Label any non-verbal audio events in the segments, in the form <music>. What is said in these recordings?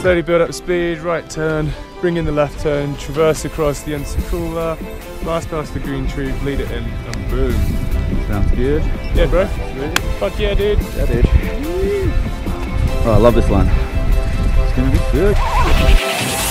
Slowly build up speed, right turn, bring in the left turn, traverse across the Cooler, blast past the green tree, bleed it in, and boom. Sounds good. Yeah, bro. Fuck yeah, dude. Yeah, dude. Oh, I love this line. It's gonna be good.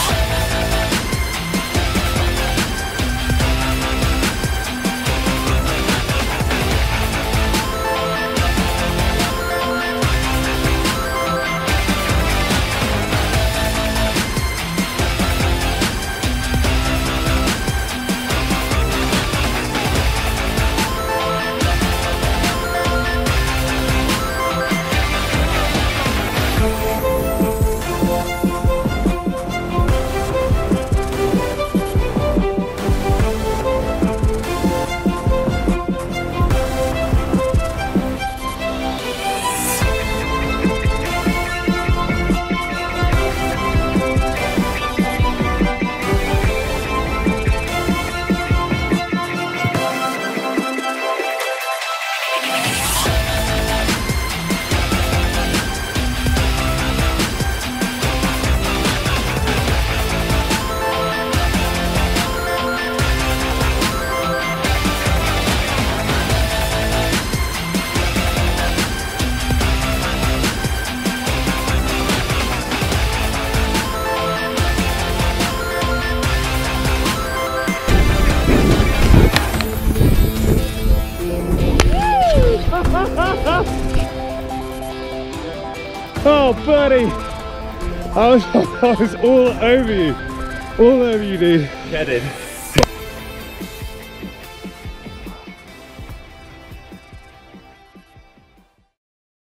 Oh, buddy. I was, <laughs> I was all over you. All over you, dude. Yeah, dude.